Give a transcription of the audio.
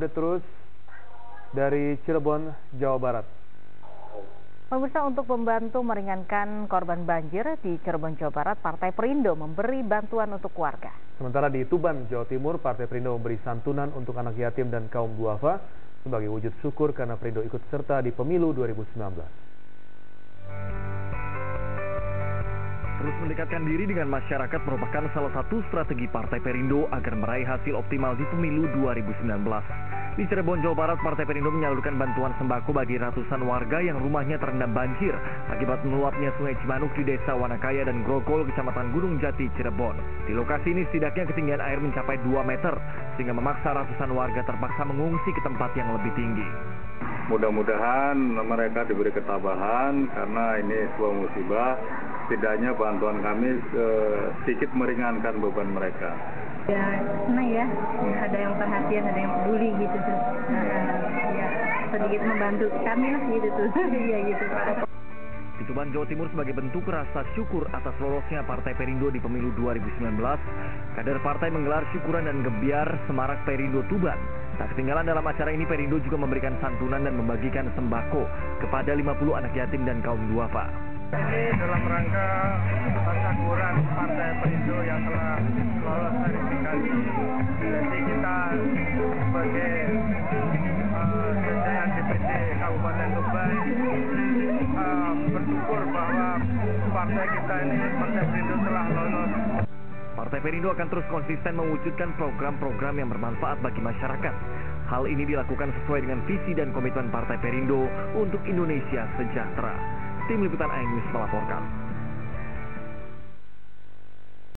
Update terus dari Cirebon, Jawa Barat. Pemirsa untuk membantu meringankan korban banjir di Cirebon, Jawa Barat, Partai Perindo memberi bantuan untuk warga. Sementara di Tuban, Jawa Timur, Partai Perindo memberi santunan untuk anak yatim dan kaum duafa sebagai wujud syukur karena Perindo ikut serta di pemilu 2019. Terus mendekatkan diri dengan masyarakat merupakan salah satu strategi Partai Perindo agar meraih hasil optimal di pemilu 2019. Di Cirebon, Jawa Barat, Partai Perindo menyalurkan bantuan sembako bagi ratusan warga yang rumahnya terendam banjir akibat meluapnya sungai Cimanuk di Desa Wanakaya dan Grogol, Kecamatan Gunung Jati, Cirebon. Di lokasi ini setidaknya ketinggian air mencapai 2 meter, sehingga memaksa ratusan warga terpaksa mengungsi ke tempat yang lebih tinggi. Mudah-mudahan mereka diberi ketabahan karena ini sebuah musibah setidaknya bantuan kami eh, sedikit meringankan beban mereka. Ya senang ya, perhatian, ada yang peduli gitu tuh. Nah, ya sedikit membantu kami lah gitu tuh. Iya gitu. Di Tuban, Jawa Timur sebagai bentuk rasa syukur atas lolosnya Partai Perindo di pemilu 2019, kader partai menggelar syukuran dan gebiar Semarak Perindo Tuban. Tak ketinggalan dalam acara ini Perindo juga memberikan santunan dan membagikan sembako kepada 50 anak yatim dan kaum duafa. Ini dalam rangka tasyakuran Partai Perindo yang telah lolos verifikasi. Sebagai uh, Kabupaten Tuban uh, bersyukur bahwa partai kita ini Perindo telah lolos. Partai Perindo akan terus konsisten mewujudkan program-program yang bermanfaat bagi masyarakat. Hal ini dilakukan sesuai dengan visi dan komitmen Partai Perindo untuk Indonesia sejahtera. Tim Liputan iNews melaporkan.